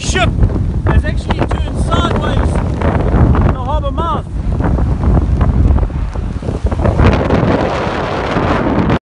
ship. Has actually